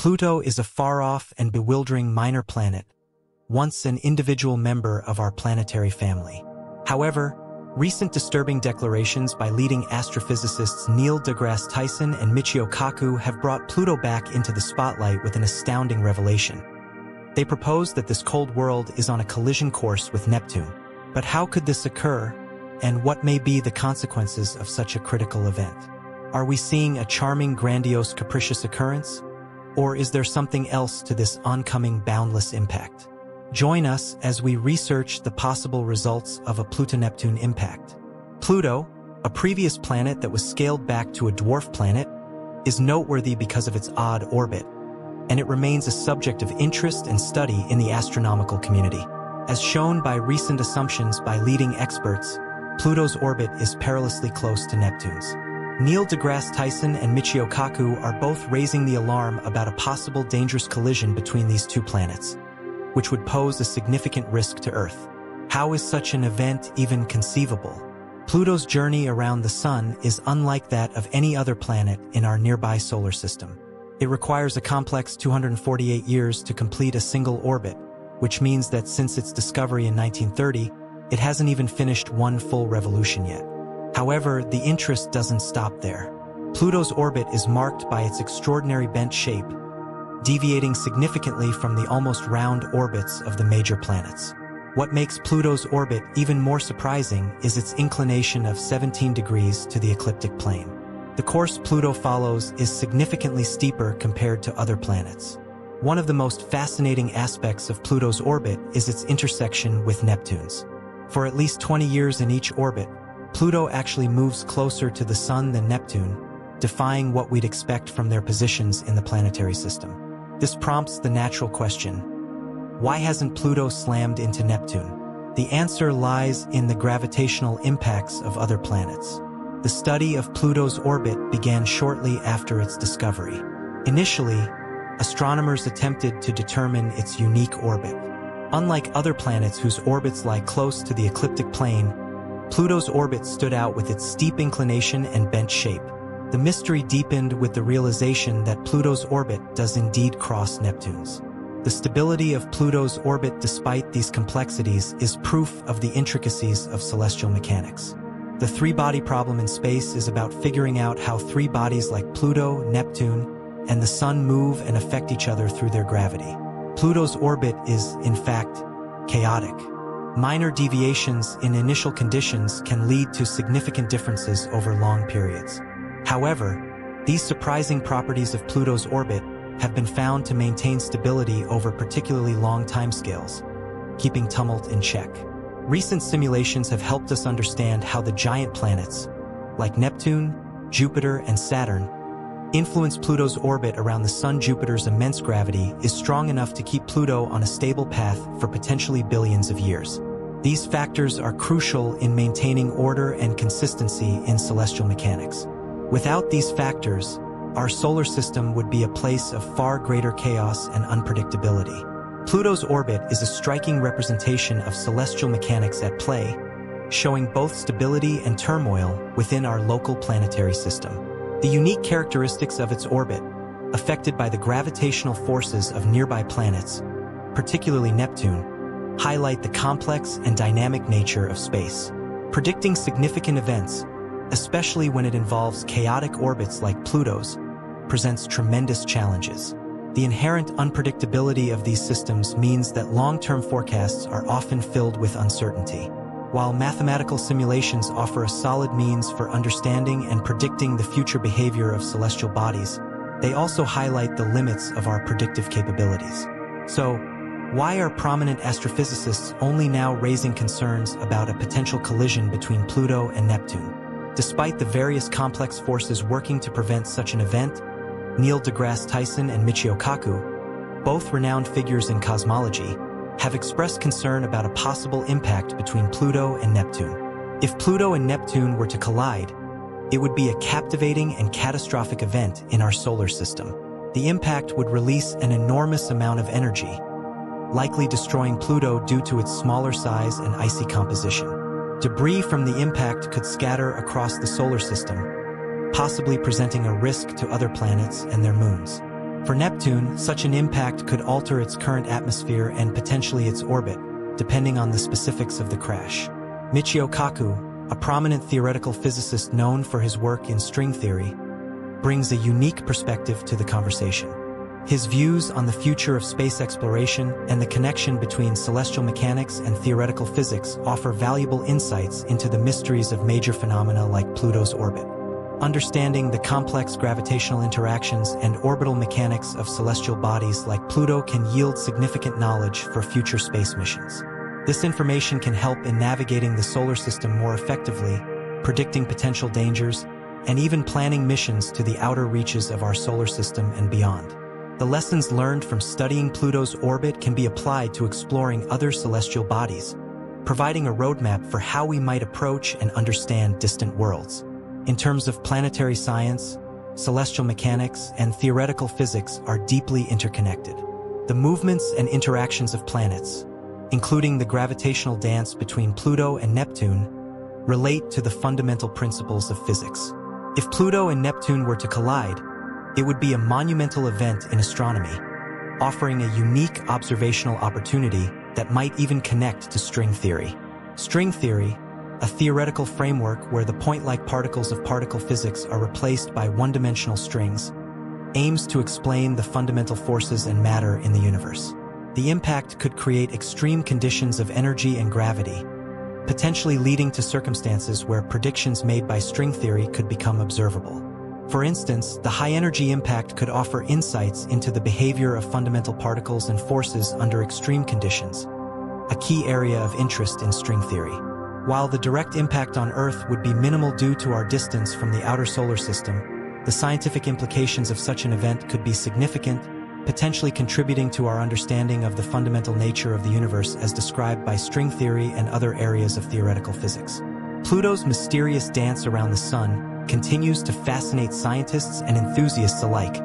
Pluto is a far-off and bewildering minor planet, once an individual member of our planetary family. However, recent disturbing declarations by leading astrophysicists Neil deGrasse Tyson and Michio Kaku have brought Pluto back into the spotlight with an astounding revelation. They propose that this cold world is on a collision course with Neptune. But how could this occur, and what may be the consequences of such a critical event? Are we seeing a charming, grandiose, capricious occurrence? Or is there something else to this oncoming boundless impact? Join us as we research the possible results of a Pluto-Neptune impact. Pluto, a previous planet that was scaled back to a dwarf planet, is noteworthy because of its odd orbit, and it remains a subject of interest and study in the astronomical community. As shown by recent assumptions by leading experts, Pluto's orbit is perilously close to Neptune's. Neil deGrasse Tyson and Michio Kaku are both raising the alarm about a possible dangerous collision between these two planets, which would pose a significant risk to Earth. How is such an event even conceivable? Pluto's journey around the Sun is unlike that of any other planet in our nearby solar system. It requires a complex 248 years to complete a single orbit, which means that since its discovery in 1930, it hasn't even finished one full revolution yet. However, the interest doesn't stop there. Pluto's orbit is marked by its extraordinary bent shape, deviating significantly from the almost round orbits of the major planets. What makes Pluto's orbit even more surprising is its inclination of 17 degrees to the ecliptic plane. The course Pluto follows is significantly steeper compared to other planets. One of the most fascinating aspects of Pluto's orbit is its intersection with Neptune's. For at least 20 years in each orbit, Pluto actually moves closer to the Sun than Neptune, defying what we'd expect from their positions in the planetary system. This prompts the natural question, why hasn't Pluto slammed into Neptune? The answer lies in the gravitational impacts of other planets. The study of Pluto's orbit began shortly after its discovery. Initially, astronomers attempted to determine its unique orbit. Unlike other planets whose orbits lie close to the ecliptic plane, Pluto's orbit stood out with its steep inclination and bent shape. The mystery deepened with the realization that Pluto's orbit does indeed cross Neptune's. The stability of Pluto's orbit despite these complexities is proof of the intricacies of celestial mechanics. The three-body problem in space is about figuring out how three bodies like Pluto, Neptune, and the Sun move and affect each other through their gravity. Pluto's orbit is, in fact, chaotic. Minor deviations in initial conditions can lead to significant differences over long periods. However, these surprising properties of Pluto's orbit have been found to maintain stability over particularly long timescales, keeping tumult in check. Recent simulations have helped us understand how the giant planets, like Neptune, Jupiter, and Saturn, influence Pluto's orbit around the Sun Jupiter's immense gravity is strong enough to keep Pluto on a stable path for potentially billions of years. These factors are crucial in maintaining order and consistency in celestial mechanics. Without these factors, our solar system would be a place of far greater chaos and unpredictability. Pluto's orbit is a striking representation of celestial mechanics at play, showing both stability and turmoil within our local planetary system. The unique characteristics of its orbit, affected by the gravitational forces of nearby planets, particularly Neptune, highlight the complex and dynamic nature of space. Predicting significant events, especially when it involves chaotic orbits like Pluto's, presents tremendous challenges. The inherent unpredictability of these systems means that long-term forecasts are often filled with uncertainty. While mathematical simulations offer a solid means for understanding and predicting the future behavior of celestial bodies, they also highlight the limits of our predictive capabilities. So, why are prominent astrophysicists only now raising concerns about a potential collision between Pluto and Neptune? Despite the various complex forces working to prevent such an event, Neil deGrasse Tyson and Michio Kaku, both renowned figures in cosmology, have expressed concern about a possible impact between Pluto and Neptune. If Pluto and Neptune were to collide, it would be a captivating and catastrophic event in our solar system. The impact would release an enormous amount of energy, likely destroying Pluto due to its smaller size and icy composition. Debris from the impact could scatter across the solar system, possibly presenting a risk to other planets and their moons. For Neptune, such an impact could alter its current atmosphere and potentially its orbit, depending on the specifics of the crash. Michio Kaku, a prominent theoretical physicist known for his work in string theory, brings a unique perspective to the conversation. His views on the future of space exploration and the connection between celestial mechanics and theoretical physics offer valuable insights into the mysteries of major phenomena like Pluto's orbit. Understanding the complex gravitational interactions and orbital mechanics of celestial bodies like Pluto can yield significant knowledge for future space missions. This information can help in navigating the solar system more effectively, predicting potential dangers, and even planning missions to the outer reaches of our solar system and beyond. The lessons learned from studying Pluto's orbit can be applied to exploring other celestial bodies, providing a roadmap for how we might approach and understand distant worlds. In terms of planetary science, celestial mechanics, and theoretical physics are deeply interconnected. The movements and interactions of planets, including the gravitational dance between Pluto and Neptune, relate to the fundamental principles of physics. If Pluto and Neptune were to collide, it would be a monumental event in astronomy, offering a unique observational opportunity that might even connect to string theory. String theory, a theoretical framework where the point-like particles of particle physics are replaced by one-dimensional strings, aims to explain the fundamental forces and matter in the universe. The impact could create extreme conditions of energy and gravity, potentially leading to circumstances where predictions made by string theory could become observable. For instance, the high-energy impact could offer insights into the behavior of fundamental particles and forces under extreme conditions, a key area of interest in string theory. While the direct impact on Earth would be minimal due to our distance from the outer solar system, the scientific implications of such an event could be significant, potentially contributing to our understanding of the fundamental nature of the universe as described by string theory and other areas of theoretical physics. Pluto's mysterious dance around the Sun continues to fascinate scientists and enthusiasts alike,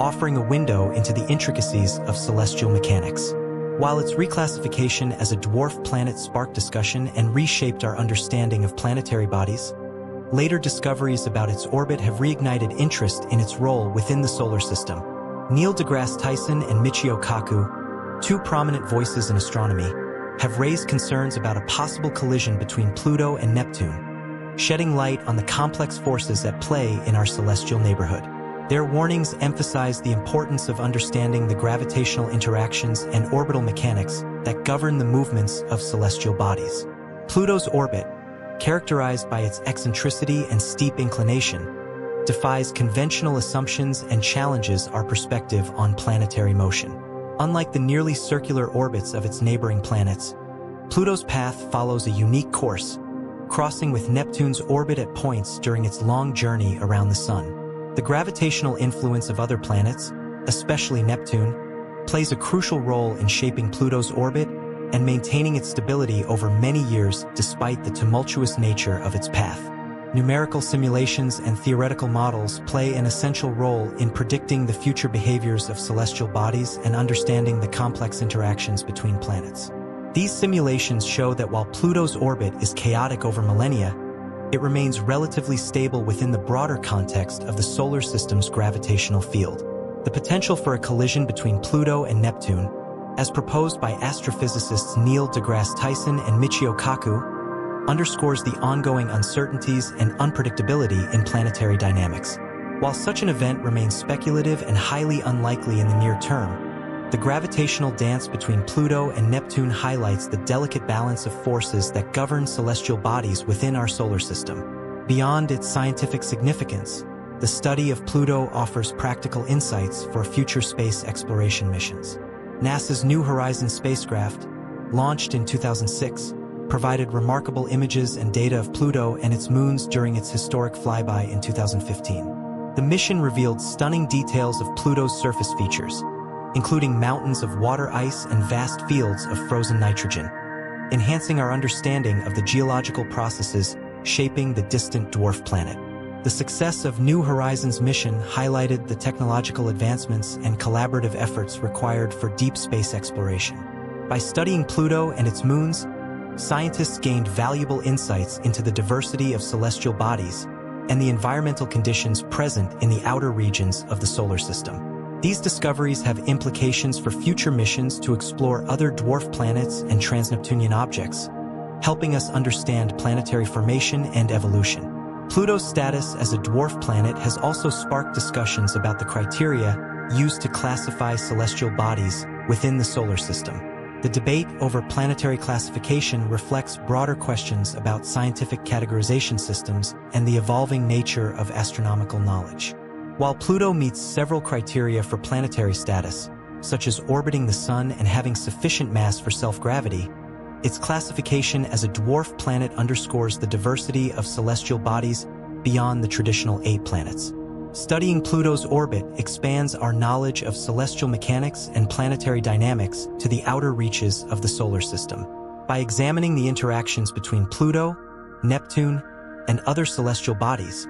offering a window into the intricacies of celestial mechanics. While its reclassification as a dwarf planet sparked discussion and reshaped our understanding of planetary bodies, later discoveries about its orbit have reignited interest in its role within the solar system. Neil deGrasse Tyson and Michio Kaku, two prominent voices in astronomy, have raised concerns about a possible collision between Pluto and Neptune, shedding light on the complex forces at play in our celestial neighborhood. Their warnings emphasize the importance of understanding the gravitational interactions and orbital mechanics that govern the movements of celestial bodies. Pluto's orbit, characterized by its eccentricity and steep inclination, defies conventional assumptions and challenges our perspective on planetary motion. Unlike the nearly circular orbits of its neighboring planets, Pluto's path follows a unique course, crossing with Neptune's orbit at points during its long journey around the Sun. The gravitational influence of other planets, especially Neptune, plays a crucial role in shaping Pluto's orbit and maintaining its stability over many years despite the tumultuous nature of its path. Numerical simulations and theoretical models play an essential role in predicting the future behaviors of celestial bodies and understanding the complex interactions between planets. These simulations show that while Pluto's orbit is chaotic over millennia, it remains relatively stable within the broader context of the solar system's gravitational field. The potential for a collision between Pluto and Neptune, as proposed by astrophysicists Neil deGrasse Tyson and Michio Kaku, underscores the ongoing uncertainties and unpredictability in planetary dynamics. While such an event remains speculative and highly unlikely in the near term, the gravitational dance between Pluto and Neptune highlights the delicate balance of forces that govern celestial bodies within our solar system. Beyond its scientific significance, the study of Pluto offers practical insights for future space exploration missions. NASA's New Horizons spacecraft, launched in 2006, provided remarkable images and data of Pluto and its moons during its historic flyby in 2015. The mission revealed stunning details of Pluto's surface features, including mountains of water ice and vast fields of frozen nitrogen, enhancing our understanding of the geological processes shaping the distant dwarf planet. The success of New Horizons mission highlighted the technological advancements and collaborative efforts required for deep space exploration. By studying Pluto and its moons, scientists gained valuable insights into the diversity of celestial bodies and the environmental conditions present in the outer regions of the solar system. These discoveries have implications for future missions to explore other dwarf planets and transneptunian objects, helping us understand planetary formation and evolution. Pluto's status as a dwarf planet has also sparked discussions about the criteria used to classify celestial bodies within the solar system. The debate over planetary classification reflects broader questions about scientific categorization systems and the evolving nature of astronomical knowledge. While Pluto meets several criteria for planetary status, such as orbiting the Sun and having sufficient mass for self-gravity, its classification as a dwarf planet underscores the diversity of celestial bodies beyond the traditional eight planets. Studying Pluto's orbit expands our knowledge of celestial mechanics and planetary dynamics to the outer reaches of the solar system. By examining the interactions between Pluto, Neptune, and other celestial bodies,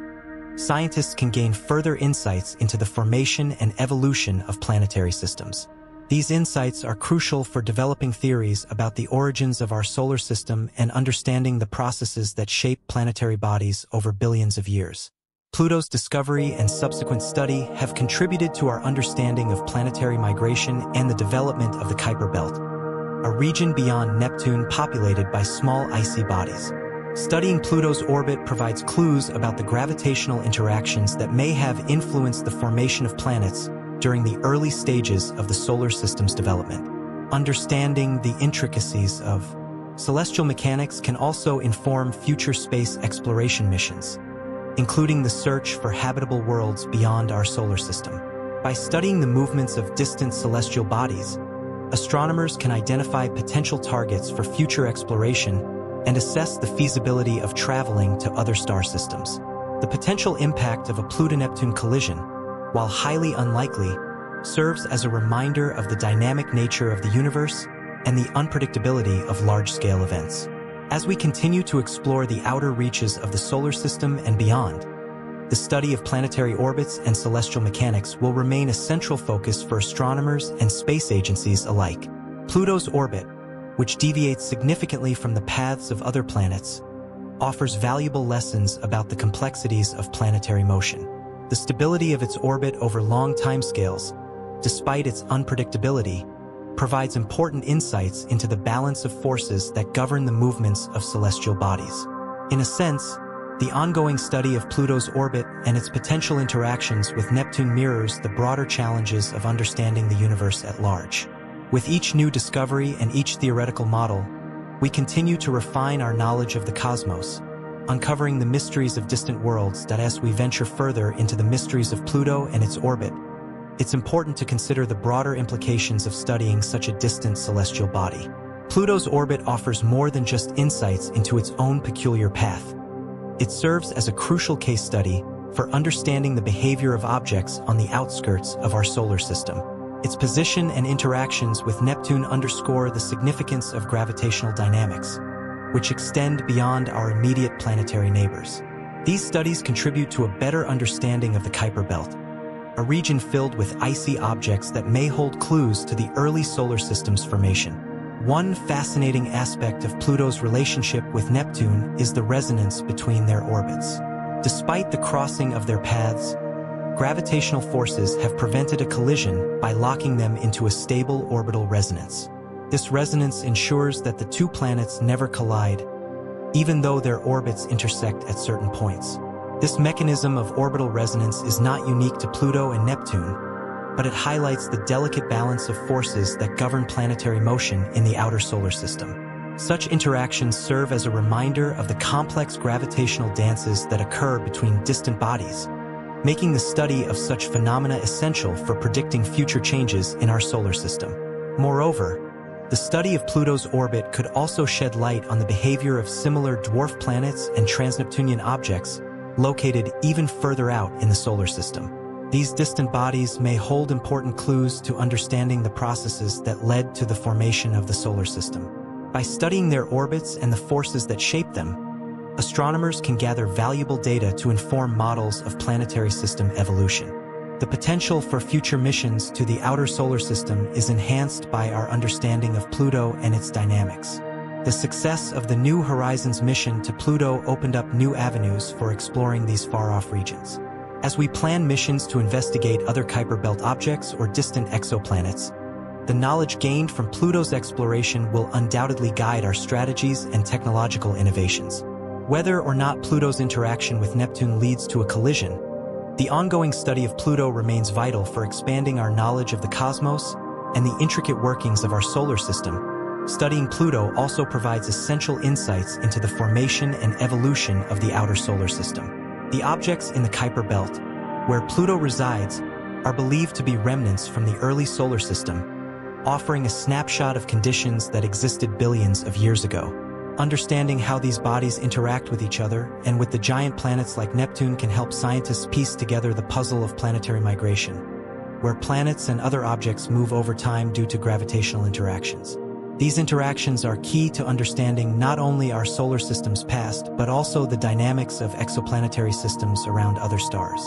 scientists can gain further insights into the formation and evolution of planetary systems. These insights are crucial for developing theories about the origins of our solar system and understanding the processes that shape planetary bodies over billions of years. Pluto's discovery and subsequent study have contributed to our understanding of planetary migration and the development of the Kuiper Belt, a region beyond Neptune populated by small icy bodies. Studying Pluto's orbit provides clues about the gravitational interactions that may have influenced the formation of planets during the early stages of the solar system's development. Understanding the intricacies of celestial mechanics can also inform future space exploration missions, including the search for habitable worlds beyond our solar system. By studying the movements of distant celestial bodies, astronomers can identify potential targets for future exploration and assess the feasibility of traveling to other star systems. The potential impact of a Pluto-Neptune collision, while highly unlikely, serves as a reminder of the dynamic nature of the universe and the unpredictability of large-scale events. As we continue to explore the outer reaches of the solar system and beyond, the study of planetary orbits and celestial mechanics will remain a central focus for astronomers and space agencies alike. Pluto's orbit, which deviates significantly from the paths of other planets, offers valuable lessons about the complexities of planetary motion. The stability of its orbit over long timescales, despite its unpredictability, provides important insights into the balance of forces that govern the movements of celestial bodies. In a sense, the ongoing study of Pluto's orbit and its potential interactions with Neptune mirrors the broader challenges of understanding the universe at large. With each new discovery and each theoretical model, we continue to refine our knowledge of the cosmos, uncovering the mysteries of distant worlds that as we venture further into the mysteries of Pluto and its orbit, it's important to consider the broader implications of studying such a distant celestial body. Pluto's orbit offers more than just insights into its own peculiar path. It serves as a crucial case study for understanding the behavior of objects on the outskirts of our solar system. Its position and interactions with Neptune underscore the significance of gravitational dynamics, which extend beyond our immediate planetary neighbors. These studies contribute to a better understanding of the Kuiper Belt, a region filled with icy objects that may hold clues to the early solar system's formation. One fascinating aspect of Pluto's relationship with Neptune is the resonance between their orbits. Despite the crossing of their paths, gravitational forces have prevented a collision by locking them into a stable orbital resonance. This resonance ensures that the two planets never collide, even though their orbits intersect at certain points. This mechanism of orbital resonance is not unique to Pluto and Neptune, but it highlights the delicate balance of forces that govern planetary motion in the outer solar system. Such interactions serve as a reminder of the complex gravitational dances that occur between distant bodies, making the study of such phenomena essential for predicting future changes in our solar system. Moreover, the study of Pluto's orbit could also shed light on the behavior of similar dwarf planets and transneptunian objects located even further out in the solar system. These distant bodies may hold important clues to understanding the processes that led to the formation of the solar system. By studying their orbits and the forces that shape them, astronomers can gather valuable data to inform models of planetary system evolution. The potential for future missions to the outer solar system is enhanced by our understanding of Pluto and its dynamics. The success of the New Horizons mission to Pluto opened up new avenues for exploring these far-off regions. As we plan missions to investigate other Kuiper Belt objects or distant exoplanets, the knowledge gained from Pluto's exploration will undoubtedly guide our strategies and technological innovations. Whether or not Pluto's interaction with Neptune leads to a collision, the ongoing study of Pluto remains vital for expanding our knowledge of the cosmos and the intricate workings of our solar system. Studying Pluto also provides essential insights into the formation and evolution of the outer solar system. The objects in the Kuiper Belt, where Pluto resides, are believed to be remnants from the early solar system, offering a snapshot of conditions that existed billions of years ago. Understanding how these bodies interact with each other and with the giant planets like Neptune can help scientists piece together the puzzle of planetary migration, where planets and other objects move over time due to gravitational interactions. These interactions are key to understanding not only our solar system's past, but also the dynamics of exoplanetary systems around other stars.